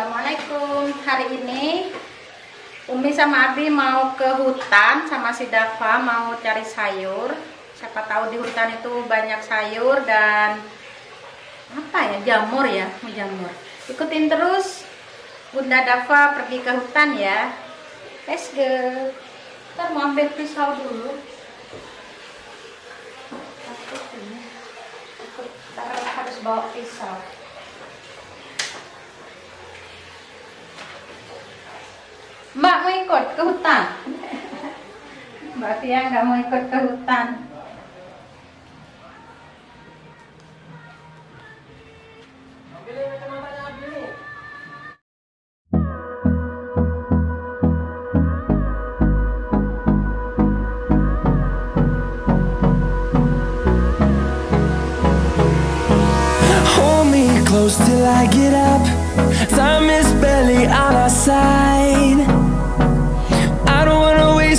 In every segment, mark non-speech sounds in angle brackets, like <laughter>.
Assalamualaikum. Hari ini Umi sama Abi mau ke hutan sama si Dafa mau cari sayur. Siapa tahu di hutan itu banyak sayur dan apa ya jamur ya, jamur. Ikutin terus Bunda Dafa pergi ke hutan ya. Let's go. Ntar mau ambil pisau dulu. Takut harus bawa pisau. Mbak mau ikut ke hutan? Mbak Tia nggak mau ikut ke hutan. Close till I get up. Time is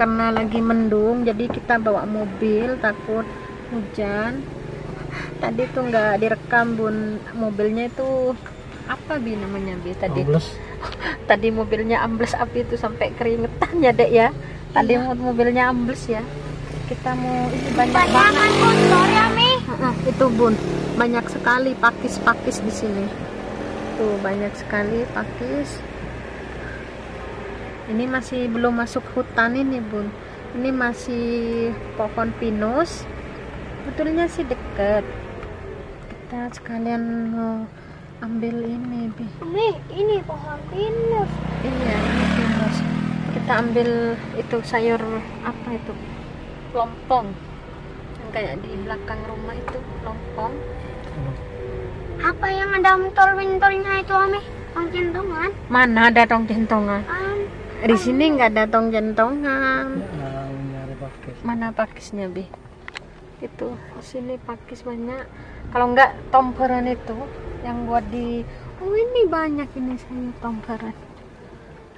Karena lagi mendung, jadi kita bawa mobil takut hujan. Tadi tuh nggak direkam bun mobilnya itu apa bi namanya bi tadi? <laughs> Tadi mobilnya ambles api itu sampai keringetan ya dek ya. Tadi mo- mobilnya ambles ya. Kita mau ini banyak banget. Heeh, itu bun banyak sekali pakis-pakis di sini. Tuh banyak sekali pakis. Ini masih belum masuk hutan ini bun. Ini masih pohon pinus. Betulnya sih deket. Kita sekalian mau ambil ini bi. Ini ini pohon pinus. Iya ini pinus. Kita ambil itu sayur apa itu? Lompong. Yang kayak di belakang rumah itu lompong. Apa yang ada mentol-mentolnya itu Ami? Tong centongan. Mana ada tong jentongan? Am, Di sini nggak ada tong jentongan. Mana pakisnya, Bi? Itu, di sini pakis banyak. Kalau nggak tomperan itu yang buat di Oh, ini banyak ini sayur tomperan.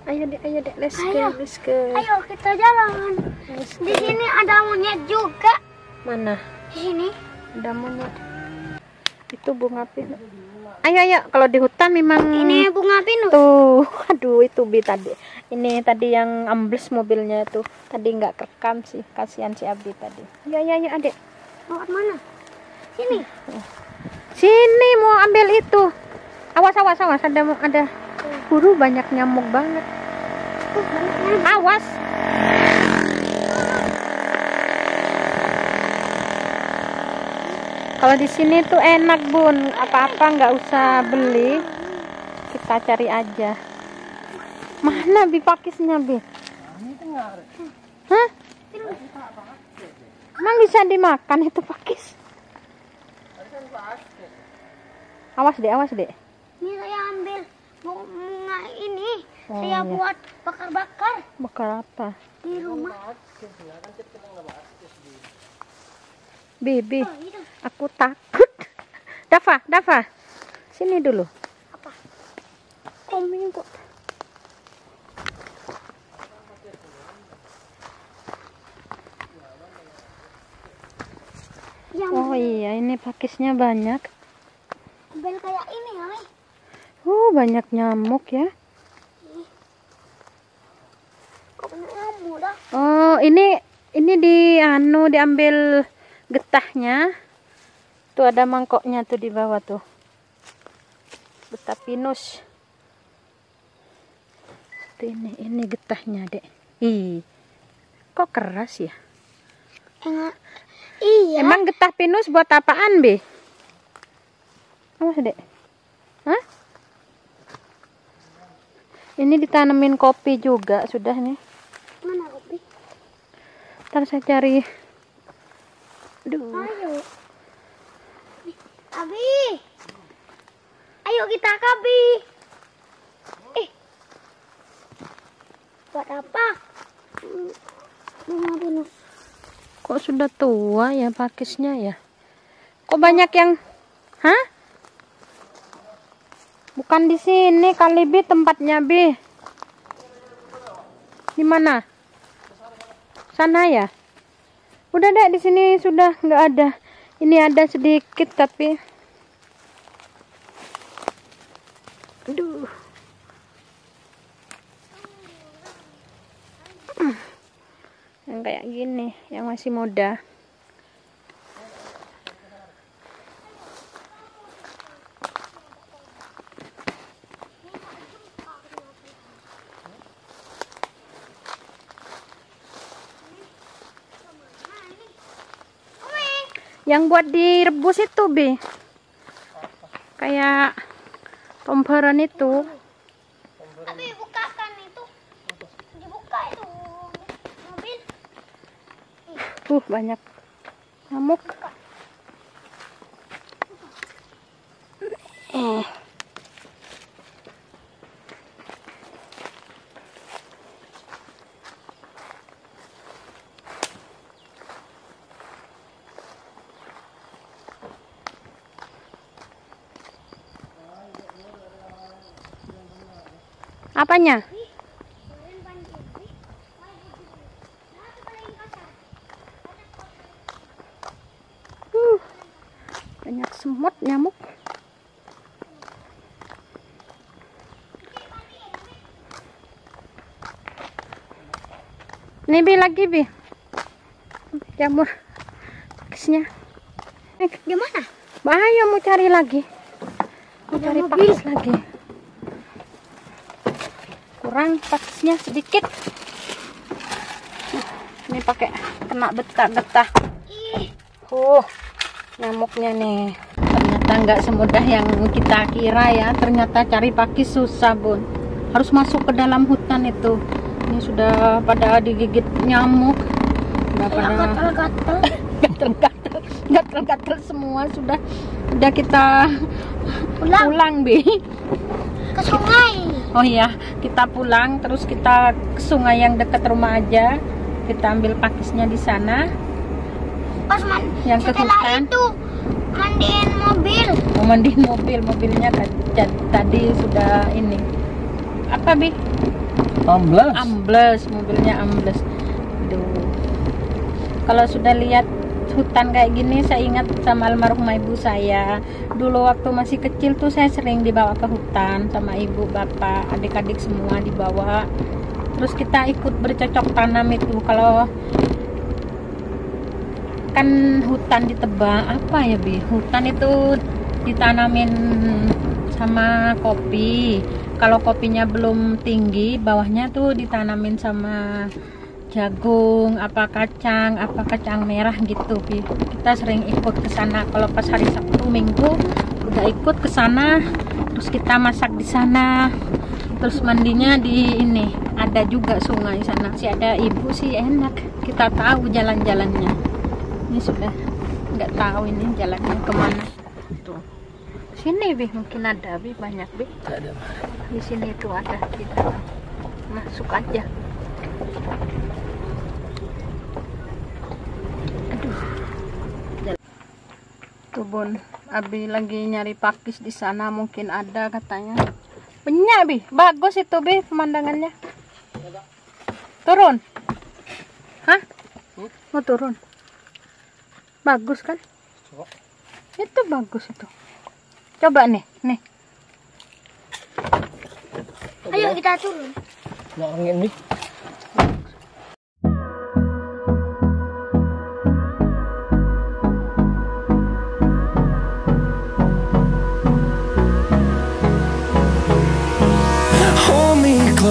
Ayo dek, ayo dek, let's go, Ayo. let's go. ayo kita jalan. Let's Di go. sini ada monyet juga. Mana? Di sini. Ada monyet. Itu bunga pinus. Ayo, ayo. Kalau di hutan memang Ini bunga pinus. tuh. <laughs> Aduh, itu Bi tadi. Ini tadi yang ambles mobilnya itu. Tadi nggak kerekam sih. Kasihan si Abi tadi. Ayo, ayo, ayo, adek. Lewat mana? Sini. Sini mau ambil itu. Awas awas awas ada ada buru banyak nyamuk banget. Awas. Kalau di sini tuh enak bun, apa-apa nggak usah beli, kita cari aja. Mana bi pakisnya bi? Hah? Emang bisa dimakan itu pakis? Awas deh, awas deh. Ini saya ambil bu- bunga ini. Oh, saya iya. buat bakar-bakar Bakal apa? di rumah. Bibi, Oh, itu. aku takut. <laughs> Dafa, Dafa, sini dulu. Apa? Koming kok. Yang Oh iya, ini pakisnya banyak. ambil kayak ini Ami. Uh, banyak nyamuk ya. Kok banyak nyamuk dah? Oh, ini ini di anu diambil getahnya. Tuh ada mangkoknya tuh di bawah tuh. Getah pinus. Tuh ini ini getahnya, Dek. Ih. Kok keras ya? Yang Iya. Emang getah pinus buat apaan, Bi? Awas, Dek. Hah? Ini ditanemin kopi juga sudah nih. Mana kopi? Ntar saya cari. Aduh. Ayo. Abi. Ayo kita ke Abi. Eh. Buat apa? Bunga pinus. Kok sudah tua ya pakisnya ya? Kok banyak yang Hah? Bukan di sini kali Bi tempatnya Bi. Di mana? Sana ya? Udah deh di sini sudah nggak ada. Ini ada sedikit tapi Aduh. Hmm. Yang kayak gini, yang masih muda. Yang buat direbus itu, Bi. Kayak tomperan itu. Abi bukakan itu. Dibuka itu mobil. Uh, banyak nyamuk. Apanya? Uh, banyak semut nyamuk. Nih bi lagi bi. Jamur pakisnya. Eh, gimana? Bahaya mau cari lagi. Mau cari pakis lagi. Kurang pakisnya sedikit. Ini pakai kena betah-betah. Uh, nyamuknya nih. Ternyata nggak semudah yang kita kira ya. Ternyata cari pakis susah, Bun. Harus masuk ke dalam hutan itu. Ini sudah pada digigit nyamuk. Udah kayak pada gatal-gatal. <coughs> gatel-gatel, gatel-gatel semua sudah udah kita Pulang pulang, Bi. Ke sungai. Oh iya, kita pulang terus kita ke sungai yang dekat rumah aja. Kita ambil pakisnya di sana. Pas man, Yang ke setelah hutan. itu mandiin mobil. Mau mandiin mobil, mobilnya tadi, tadi sudah ini. Apa, Bi? Amblas. Ambles, mobilnya ambles. Aduh. Kalau sudah lihat hutan kayak gini, saya ingat sama almarhumah ibu saya. Dulu waktu masih kecil tuh saya sering dibawa ke hutan sama ibu, bapak, adik-adik semua dibawa. Terus kita ikut bercocok tanam itu. Kalau kan hutan ditebang apa ya bi hutan itu ditanamin sama kopi kalau kopinya belum tinggi bawahnya tuh ditanamin sama jagung apa kacang apa kacang merah gitu bi. Kita sering ikut ke sana. Kalau pas hari sabtu minggu udah ikut ke sana terus kita masak di sana. Terus mandinya di ini ada juga sungai sana. Sih ada ibu sih enak. Kita tahu jalan-jalannya. Ini sudah nggak tahu ini jalannya ke mana. Tuh. Sini bi. Mungkin ada bi. Banyak bi. Di sini tuh ada kita masuk aja tuh bun abi lagi nyari pakis di sana mungkin ada katanya. Banyak bi. Bagus itu bi pemandangannya. Turun. Hah? Mau turun? Bagus kan? Coba. itu bagus itu. Coba nih nih. Ayo kita turun. Nak angin ni.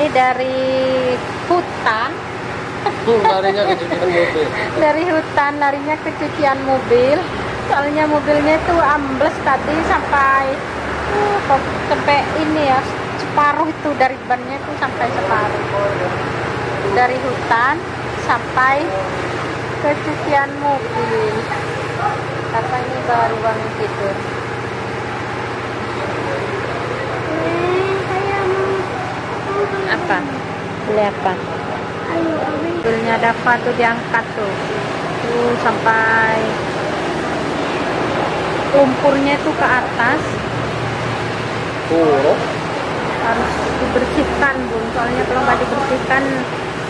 ini dari hutan, larinya ke cucian mobil. <laughs> dari hutan larinya ke cucian mobil. Soalnya mobilnya itu ambles tadi sampai uh, sampai ini ya separuh itu dari bannya itu sampai separuh. Dari hutan sampai ke cucian mobil. Kata ini baru bangun tidur. Eh, saya mau mau beli Apa? Beli apa? mobilnya dapat tuh diangkat tuh tuh sampai lumpurnya itu ke atas Tuh. harus dibersihkan bun soalnya kalau nggak dibersihkan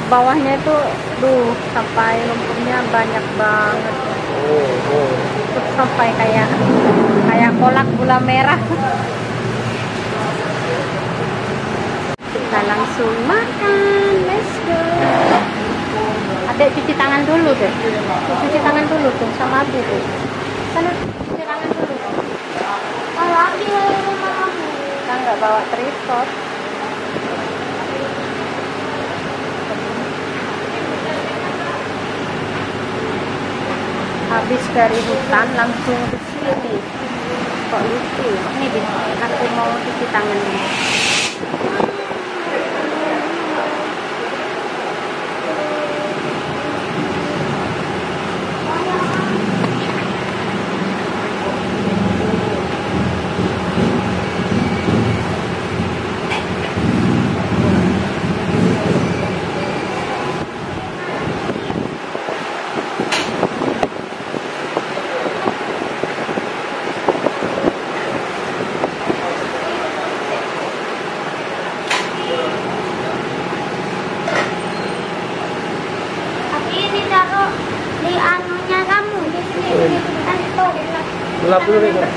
bawahnya itu duh sampai lumpurnya banyak banget Oh, oh. Sampai kayak kayak kolak gula merah <laughs> kita langsung makan. Let's go. Adek cuci tangan dulu deh cuci tangan dulu tuh sama abi tuh sana cuci tangan dulu. Kalau kamu kita nggak bawa tripod. Habis dari hutan langsung ke sini. Kok lucu? Ini deh aku mau cuci tangan. dulu Tapi ini taruh di anunya kamu di sini di kantor Gelap dulu nih. Kak.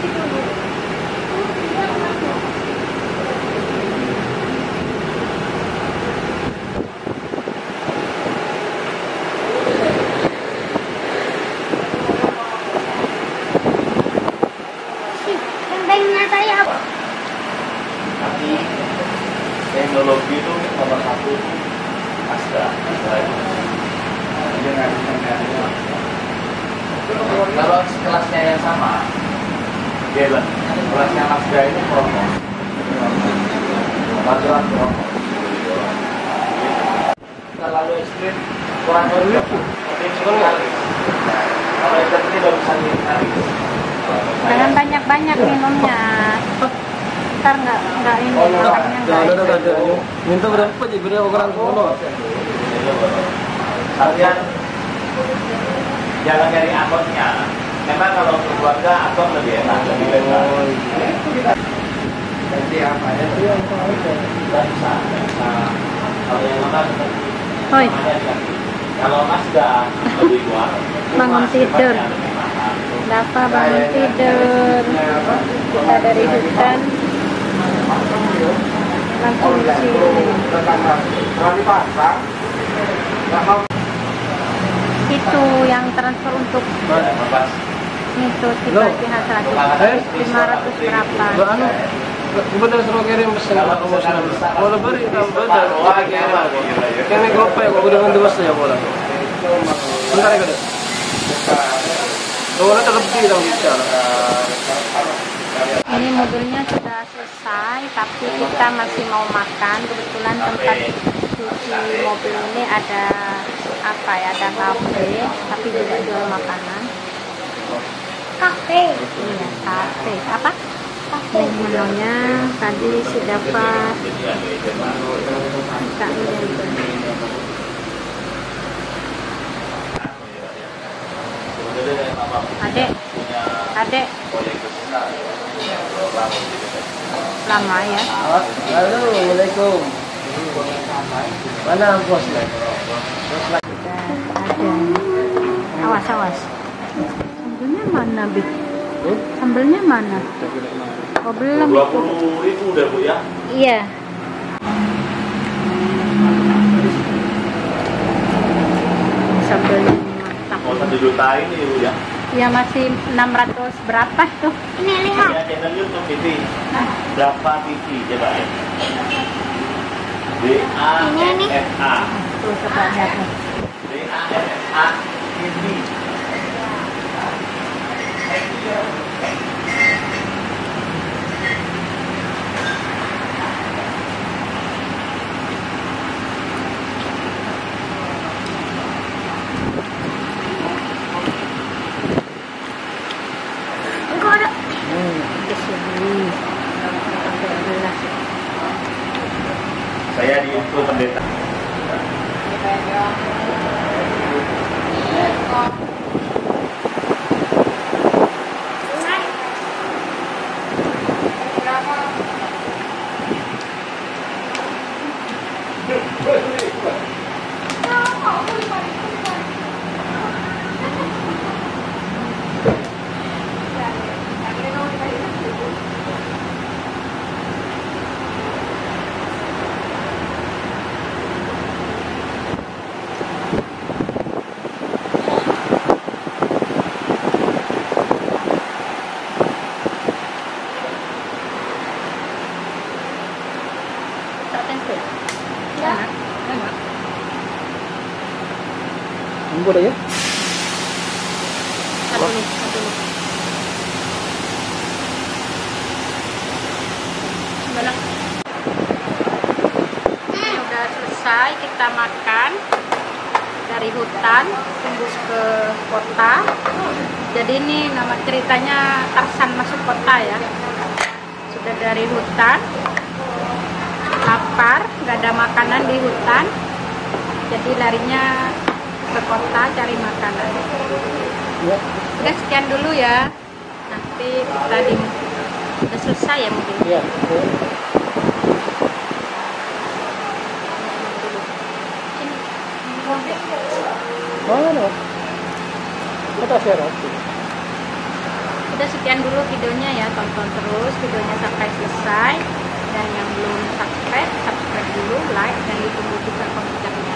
Gentengnya saya tapi teknologi itu nomor satu Asda Asda itu dia ngasih kalau kelasnya yang sama dia bilang kelasnya Asda itu promo peraturan promo terlalu ekstrim kurang lebih tapi sekali kalau itu ini baru bisa ditarik banyak-banyak minumnya ntar nggak nggak ini Oh, makannya Jangan nggak ada ada. Minta berapa sih? Beri ukuran semua. Kalian jangan dari angkotnya. Memang kalau keluarga angkot lebih enak, lebih bebas. Nanti apa ya? Tidak bisa, bisa. Kalau yang dikasih. Kalau Mazda lebih luar, Bangun tidur. Dafa bangun tidur kita dari hutan langsung ke sini itu yang transfer untuk itu dibagi hasil Eh? 500 berapa Ba ano? Bener suruh kirim pesan Kalau ako mo pesanan sila. besar, Wala ba rin ang bada? Bicara. ini mobilnya sudah selesai tapi kita masih mau makan. Kebetulan tempat cuci mobil ini ada apa ya ada kafe tapi juga jual makanan. Kafe. Iya kafe. Apa? Kafe. Menunya tadi sudah pas adek adek lama ya Halo, Assalamualaikum. Mana sudah ada Awas, awas. Sambelnya mana, Bi? Sambelnya mana? Oh, belum. Dua puluh ribu udah bu ya. Iya. Sambelnya Mau satu juta ini bu ya. Ya masih 600 berapa tuh? Ini lihat. Ya channel YouTube TV. Berapa TV coba ya? D A F A. Tuh coba lihat nih. D A F A TV. Ya. Enak. Enak. Tunggu ya. Satu nih, satu nih. Benar. Ini udah selesai kita makan dari hutan tembus ke kota. Jadi ini nama ceritanya Tarsan masuk kota ya. Sudah dari hutan, lapar, nggak ada makanan di hutan. Jadi larinya ke kota cari makanan. Ya. Udah sekian dulu ya. Nanti kita di udah selesai ya mungkin. Ya. Mana? Kita share. Udah sekian dulu videonya ya. Tonton terus videonya sampai selesai. Dan yang belum subscribe, subscribe dulu, like dan ditunggu juga komentarnya.